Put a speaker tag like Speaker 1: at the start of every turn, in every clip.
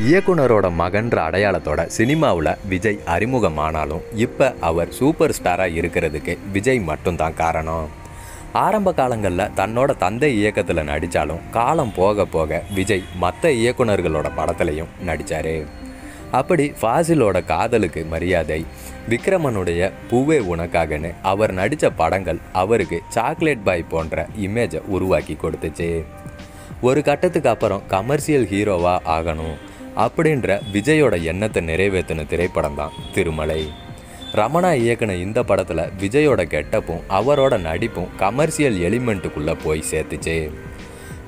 Speaker 1: இயக்குனரோட மகன்ற அடையாளத்தோட சினிமாவில் விஜய் அறிமுகமானாலும் இப்போ அவர் சூப்பர் ஸ்டாராக இருக்கிறதுக்கு விஜய் மட்டும்தான் காரணம். ஆரம்ப காலங்களில் தன்னோட தந்தை இயக்கத்தில் நடித்தாலும் காலம் போக போக விஜய் மற்ற இயக்குனர்களோட படத்துலையும் நடித்தார் அப்படி ஃபாசிலோட காதலுக்கு மரியாதை விக்ரமனுடைய பூவே உனக்காகன்னு அவர் நடித்த படங்கள் அவருக்கு சாக்லேட் பாய் போன்ற இமேஜை உருவாக்கி கொடுத்துச்சு. ஒரு கட்டத்துக்கு அப்புறம் கமர்ஷியல் ஹீரோவாக ஆகணும். அப்படின்ற விஜயோட எண்ணத்தை நிறைவேற்றின திரைப்படம் தான் திருமலை. ரமணா இயக்குன இந்த படத்தில் விஜயோட கெட்டப்பும் அவரோட நடிப்பும் கமர்ஷியல் எலிமெண்ட்டுக்குள்ளே போய் சேர்த்துச்சு.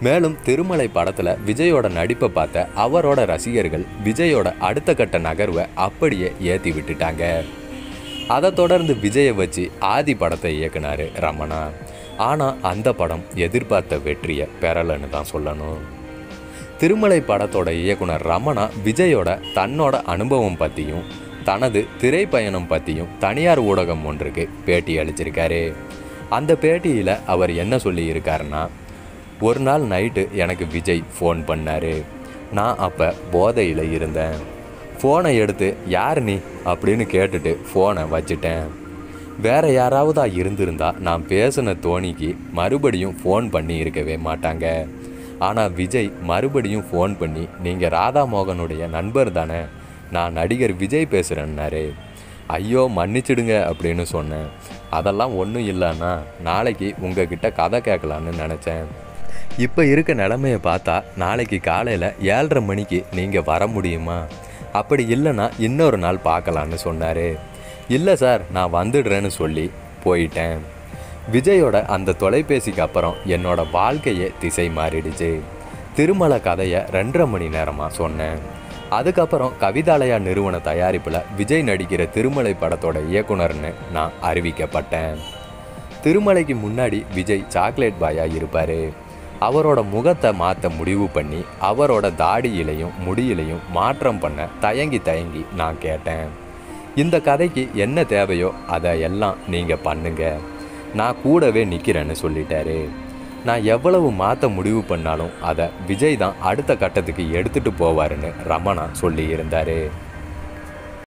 Speaker 1: மேலும் திருமலை படத்தில் விஜயோட நடிப்பை பார்த்த அவரோட ரசிகர்கள் விஜயோட அடுத்த கட்ட நகர்வை அப்படியே ஏற்றி விட்டுட்டாங்க. அதை தொடர்ந்து விஜயை வச்சு ஆதி படத்தை இயக்குனார் ரமணா. ஆனால் அந்த படம் எதிர்பார்த்த வெற்றியை பெறலைன்னு தான் சொல்லணும். திருமலை படத்தோட இயக்குனர் ரமணா விஜயோட தன்னோட அனுபவம் பற்றியும் தனது திரைப்பயணம் பற்றியும் தனியார் ஊடகம் ஒன்றுக்கு பேட்டி அளிச்சிருக்காரு. அந்த பேட்டியில் அவர் என்ன சொல்லியிருக்காருன்னா ஒரு நாள் நைட்டு எனக்கு விஜய் ஃபோன் பண்ணார். நான் அப்போ போதையில் இருந்தேன். ஃபோனை எடுத்து யார் நீ? அப்படின்னு கேட்டுட்டு ஃபோனை வச்சுட்டேன். வேற யாராவதா இருந்திருந்தா நான் பேசின தோனிக்கு மறுபடியும் ஃபோன் பண்ணி இருக்கவே மாட்டாங்க. ஆனால் விஜய் மறுபடியும் ஃபோன் பண்ணி நீங்கள் ராதா மோகனுடைய நண்பர் தானே? நான் நடிகர் விஜய் பேசுகிறேன்னாரு ஐயோ மன்னிச்சிடுங்க அப்படின்னு சொன்னேன். அதெல்லாம் ஒன்றும் இல்லைன்னா நாளைக்கு உங்ககிட்ட கதை கேட்கலான்னு நினச்சேன். இப்போ இருக்க நிலமையை பார்த்தா நாளைக்கு காலையில் ஏழரை மணிக்கு நீங்கள் வர முடியுமா? அப்படி இல்லைன்னா இன்னொரு நாள் பார்க்கலான்னு சொன்னார். இல்லை சார் நான் வந்துடுறேன்னு சொல்லி போயிட்டேன். விஜயோட அந்த தொலைபேசிக்கு அப்புறம் என்னோட வாழ்க்கையே திசை மாறிடுச்சு. திருமலை கதையை ரெண்டரை மணி நேரமாக சொன்னேன். அதுக்கப்புறம் கவிதாலயா நிறுவன தயாரிப்பில் விஜய் நடிக்கிற திருமலை படத்தோட இயக்குனர்னு நான் அறிவிக்கப்பட்டேன். திருமலைக்கு முன்னாடி விஜய் சாக்லேட் பாயாக இருப்பார். அவரோட முகத்தை மாற்ற முடிவு பண்ணி அவரோட தாடியிலையும் முடியிலையும் மாற்றம் பண்ண தயங்கி தயங்கி நான் கேட்டேன். இந்த கதைக்கு என்ன தேவையோ அதை எல்லாம் நீங்கள் பண்ணுங்கள் நான் கூடவே நிற்கிறேன்னு சொல்லிட்டாரு. நான் எவ்வளவு மாற்ற முடிவு பண்ணாலும் அதை விஜய் தான் அடுத்த கட்டத்துக்கு எடுத்துகிட்டு போவாருன்னு ரமணா சொல்லியிருந்தாரு.